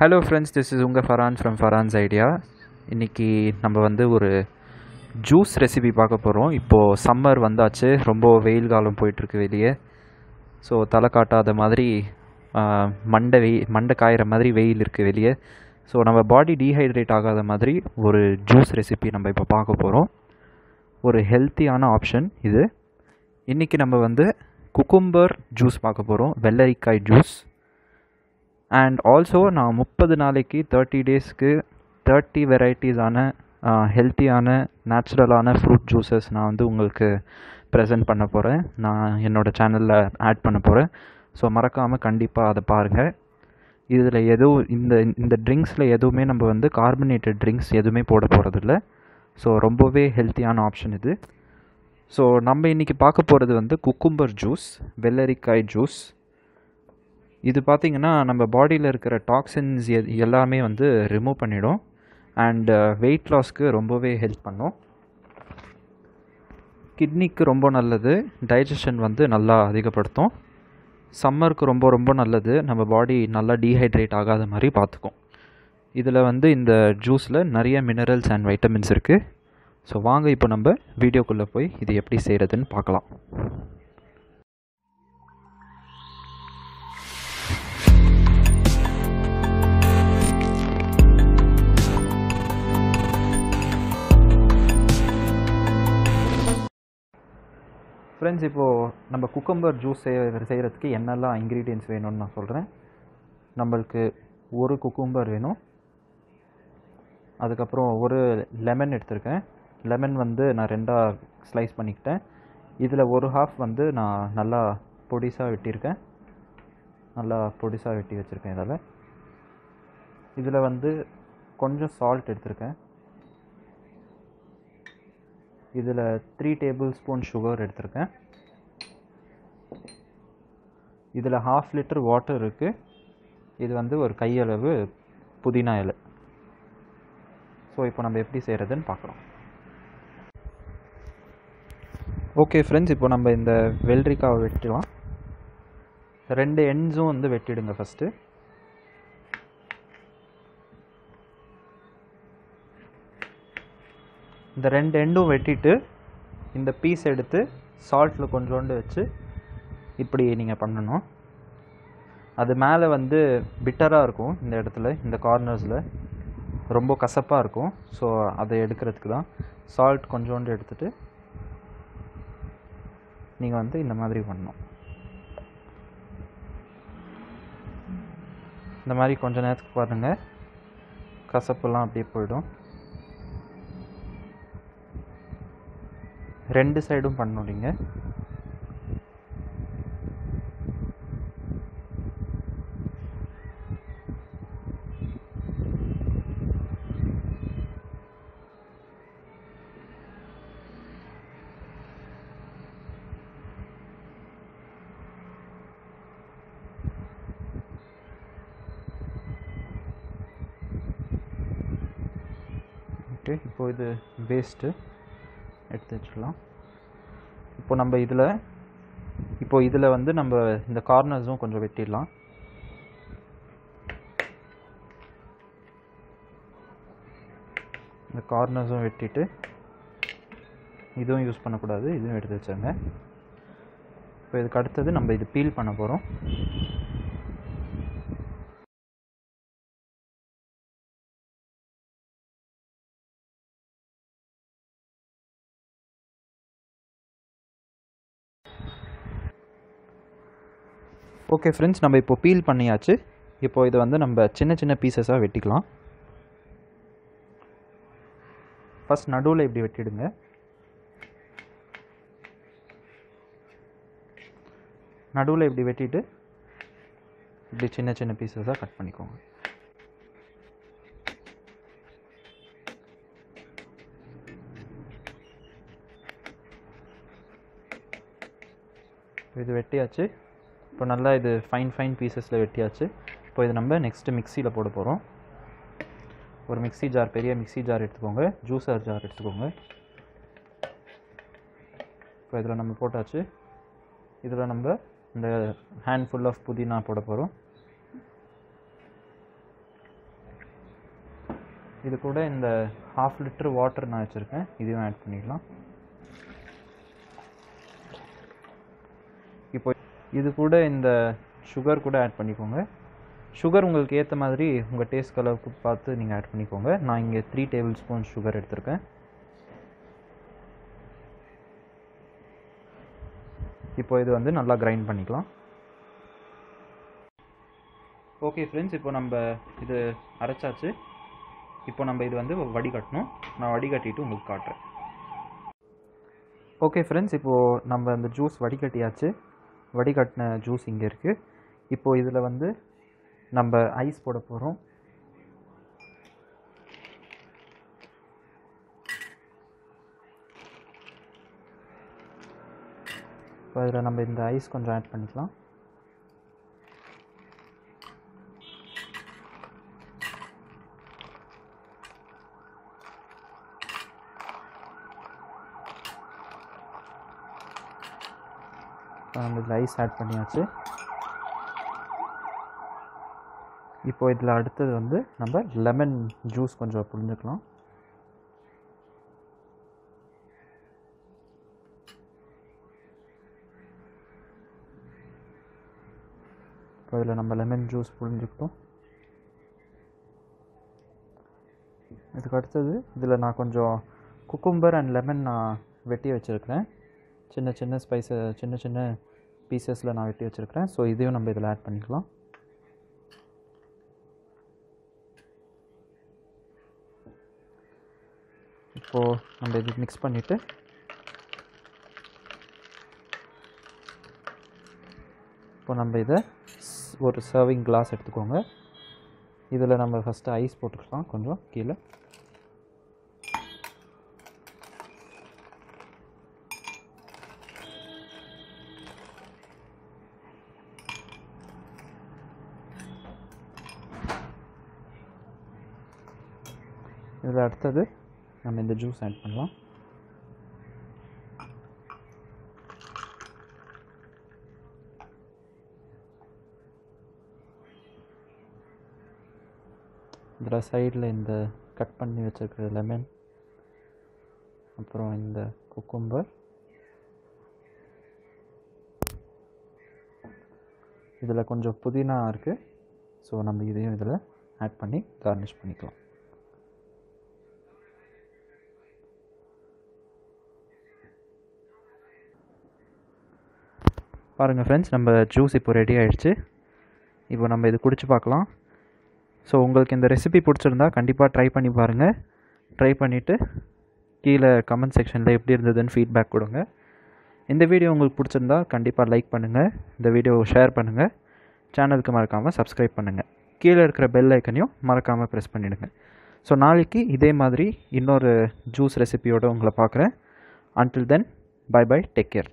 Hello friends this is உங்கள் Farhan from ஃபரான்ஸ் idea இன்றைக்கி நம்ம வந்து ஒரு ஜூஸ் ரெசிபி பார்க்க போகிறோம் இப்போது சம்மர் வந்தாச்சு. ரொம்ப வெயில் காலம் போயிட்டுருக்கு வெளியே. ஸோ தலை காட்டாத மாதிரி மண்டை வெய் மண்டை காயிற மாதிரி வெயில் இருக்குது வெளியே. ஸோ நம்ம பாடி டீஹைட்ரேட் ஆகாத மாதிரி ஒரு ஜூஸ் ரெசிபி நம்ம இப்போ பார்க்க போகிறோம் ஒரு ஹெல்த்தியான ஆப்ஷன் இது. இன்றைக்கி நம்ம வந்து குக்கும்பர் ஜூஸ் பார்க்க போகிறோம் வெள்ளரிக்காய் ஜூஸ் அண்ட் ஆல்சோ நான் முப்பது நாளைக்கு தேர்ட்டி டேஸ்க்கு தேர்ட்டி வெரைட்டிஸான ஹெல்த்தியான நேச்சுரலான ஃப்ரூட் ஜூஸஸ் நான் வந்து உங்களுக்கு ப்ரெசென்ட் பண்ண போகிறேன் நான் என்னோடய சேனலில் ஆட் பண்ண போகிறேன் ஸோ மறக்காமல் கண்டிப்பாக அதை பாருங்கள் இதில் எதுவும் இந்த இந்த ட்ரிங்க்ஸில் எதுவுமே நம்ம வந்து கார்பனேட்டட் ட்ரிங்க்ஸ் எதுவுமே போட போகிறதில்ல ஸோ ரொம்பவே ஹெல்த்தியான ஆப்ஷன் இது. ஸோ நம்ம இன்றைக்கி பார்க்க போகிறது வந்து குக்கும்பர் ஜூஸ் வெள்ளரிக்காய் ஜூஸ் இது பார்த்திங்கன்னா நம்ம பாடியில் இருக்கிற டாக்ஸின்ஸ் எல்லாமே வந்து ரிமூவ் பண்ணிடும். அண்டு வெயிட் லாஸ்க்கு ரொம்பவே ஹெல்ப் பண்ணும். கிட்னிக்கு ரொம்ப நல்லது. டைஜஷன் வந்து நல்லா அதிகப்படுத்தும். சம்மருக்கு ரொம்ப ரொம்ப நல்லது. நம்ம பாடி நல்லா டீஹைட்ரேட் ஆகாத மாதிரி பார்த்துக்கும் இதில் வந்து இந்த ஜூஸில் நிறைய மினரல்ஸ் அண்ட் வைட்டமின்ஸ் இருக்குது ஸோ வாங்க இப்போ நம்ம வீடியோக்குள்ளே போய் இது எப்படி செய்கிறதுன்னு பார்க்கலாம் ஃப்ரெண்ட்ஸ் இப்போது நம்ம குக்கம்பர் ஜூஸ் செய்ய செய்கிறதுக்கு என்னெல்லாம் இன்க்ரீடியன்ஸ் வேணும்னு நான் சொல்கிறேன் நம்மளுக்கு ஒரு குக்கும்பர் வேணும். அதுக்கப்புறம் ஒரு லெமன் எடுத்திருக்கேன். லெமன் வந்து நான் ரெண்டாக ஸ்லைஸ் பண்ணிக்கிட்டேன். இதில் ஒரு ஹாஃப் வந்து நான் நல்லா பொடிசாக வெட்டியிருக்கேன். நல்லா பொடிசாக வெட்டி வச்சுருக்கேன் இதில். இதில் வந்து கொஞ்சம் சால்ட் எடுத்திருக்கேன். இதில் த்ரீ டேபிள் ஸ்பூன் சுகர் எடுத்திருக்கேன். இதில் ஹாஃப் லிட்டர் வாட்டர் இருக்குது இது வந்து ஒரு கையளவு புதினா இலை. ஸோ இப்போ நம்ம எப்படி செய்கிறதுன்னு பார்க்குறோம் ஓகே ஃப்ரெண்ட்ஸ் இப்போ நம்ம இந்த வெள்ளரிக்காவை வெட்டிடலாம். ரெண்டு எண்ட்ஸும் வந்து வெட்டிடுங்க ஃபஸ்ட்டு இந்த ரெண்டு எண்டும் வெட்டிட்டு இந்த பீஸ் எடுத்து சால்ட்டில் கொஞ்சோண்டு வச்சு இப்படி நீங்கள் பண்ணணும். அது மேலே வந்து பிட்டராக இருக்கும் இந்த இடத்துல இந்த கார்னர்ஸில் ரொம்ப கசப்பாக இருக்கும். ஸோ அதை எடுக்கிறதுக்கு தான் சால்ட் கொஞ்சோண்டு எடுத்துட்டு நீங்கள் வந்து இந்த மாதிரி பண்ணணும். இந்த மாதிரி கொஞ்ச நேரத்துக்கு பாருங்கள் கசப்புலாம் அப்படியே போயிடும். ரெண்டு சைடும் பண்ணணும் நீங்கள் இப்போது இப்போ இது வேஸ்ட்டு எடுத்து வச்சுக்கலாம். இப்போ நம்ம இதில் இப்போ இதில் வந்து நம்ம இந்த கார்னர்ஸும் கொஞ்சம் வெட்டிடலாம். இந்த கார்னர்ஸும் வெட்டிட்டு இதுவும் யூஸ் பண்ணக்கூடாது இதுவும் எடுத்து வச்சுருங்க இப்போ இதுக்கு அடுத்தது நம்ம இது பீல் பண்ண போகிறோம் ஓகே ஃப்ரெண்ட்ஸ் நம்ம இப்போ பீல் பண்ணியாச்சு. இப்போ இதை வந்து நம்ம சின்ன சின்ன பீசஸாக வெட்டிக்கலாம். ஃபஸ்ட் நடுவில் இப்படி வெட்டிடுங்க. நடுவில் இப்படி வெட்டிட்டு இப்படி சின்ன சின்ன பீசஸாக கட் பண்ணிக்கோங்க. இது வெட்டியாச்சு. இப்போ நல்லா இது ஃபைன் ஃபைன் பீசஸில் வெட்டியாச்சு. இப்போ இது நம்ம நெக்ஸ்ட்டு மிக்சியில் போட போகிறோம் ஒரு மிக்ஸி ஜார் பெரிய மிக்ஸி ஜார் எடுத்துக்கோங்க. ஜூஸர் ஜார் எடுத்துக்கோங்க. இப்போ இதில் நம்ம போட்டாச்சு. இதில் நம்ம இந்த ஹேண்ட் ஃபுல் ஆஃப் புதினா போட போகிறோம் இது கூட இந்த ஹாஃப் லிட்டர் வாட்டர் நான் வச்சுருக்கேன். இதையும் ஆட் பண்ணிக்கலாம் இப்போ இது கூட இந்த சுகர் கூட ஆட் பண்ணிக்கோங்க. சுகர் உங்களுக்கு ஏற்ற மாதிரி உங்கள் டேஸ்ட் அளவுக்கு பார்த்து நீங்கள் ஆட் பண்ணிக்கோங்க. நான் இங்கே த்ரீ டேபிள் ஸ்பூன் சுகர் எடுத்திருக்கேன். இப்போ இது வந்து நல்லா கிரைண்ட் பண்ணிக்கலாம். ஓகே ஃப்ரெண்ட்ஸ் இப்போ நம்ம இது அரைச்சாச்சு. இப்போ நம்ம இது வந்து வடிகட்டணும். நான் வடிகட்டிட்டு உங்களுக்கு காட்டுறேன். ஓகே ஃப்ரெண்ட்ஸ் இப்போது நம்ம அந்த ஜூஸ் வடிகட்டியாச்சு. வடிகட்டின ஜூஸ் இங்கே இருக்குது இப்போது இதில் வந்து நம்ம ஐஸ் போட போகிறோம் இப்போ அதில் நம்ம இந்த ஐஸ் கொஞ்சம் ஆட் பண்ணிக்கலாம். நம்ம இதில் ஐஸ் ஆட் பண்ணியாச்சு. இப்போ இதில் அடுத்தது வந்து நம்ம லெமன் ஜூஸ் கொஞ்சம் புரிஞ்சுக்கலாம் இப்போ இதில் நம்ம லெமன் ஜூஸ் புழிஞ்சுக்கிட்டோம். இதுக்கு அடுத்தது இதில் நான் கொஞ்சம் குக்கும்பர் அண்ட் லெமன் நான் வெட்டி வச்சுருக்கிறேன். சின்ன சின்ன ஸ்பைஸை சின்ன சின்ன பீசஸில் நான் வெட்டி வச்சுருக்கிறேன். ஸோ இதையும் நம்ம இதில் ஆட் பண்ணிக்கலாம். இப்போது நம்ம இது மிக்ஸ் பண்ணிவிட்டு இப்போ நம்ம இதை ஒரு சர்விங் கிளாஸ் எடுத்துக்கோங்க. இதில் நம்ம ஃபஸ்ட்டு ஐஸ் போட்டுக்கலாம் கொஞ்சம் கீழே. இதில் அடுத்தது நம்ம இந்த ஜூஸ் ஆட் பண்ணலாம் இதில் சைடில் இந்த கட் பண்ணி வச்சுருக்கிற லெமன் அப்புறம் இந்த குக்கும்பர் இதில் கொஞ்சம் புதினா இருக்குது ஸோ நம்ம இதையும் இதில் ஆட் பண்ணி கார்னிஷ் பண்ணிக்கலாம் பாருங்கள் ஃப்ரெண்ட்ஸ் நம்ம ஜூஸ் இப்போ ரெடி ஆகிடுச்சு இப்போ நம்ம இது குடிச்சு பார்க்கலாம். ஸோ உங்களுக்கு இந்த ரெசிபி பிடிச்சிருந்தா கண்டிப்பாக ட்ரை பண்ணி பாருங்கள் ட்ரை பண்ணிவிட்டு கீழே கமெண்ட் செக்ஷனில் எப்படி இருந்ததுன்னு ஃபீட்பேக் கொடுங்க. இந்த வீடியோ உங்களுக்கு பிடிச்சிருந்தா கண்டிப்பாக லைக் பண்ணுங்கள் இந்த வீடியோவை ஷேர் பண்ணுங்கள் சேனலுக்கு மறக்காமல் சப்ஸ்கிரைப் பண்ணுங்கள் கீழே இருக்கிற பெல் ஐக்கனையும் மறக்காமல் ப்ரெஸ் பண்ணிவிடுங்க ஸோ நாளைக்கு இதே மாதிரி இன்னொரு ஜூஸ் ரெசிபியோடு உங்களை பார்க்குறேன். Until then bye bye take care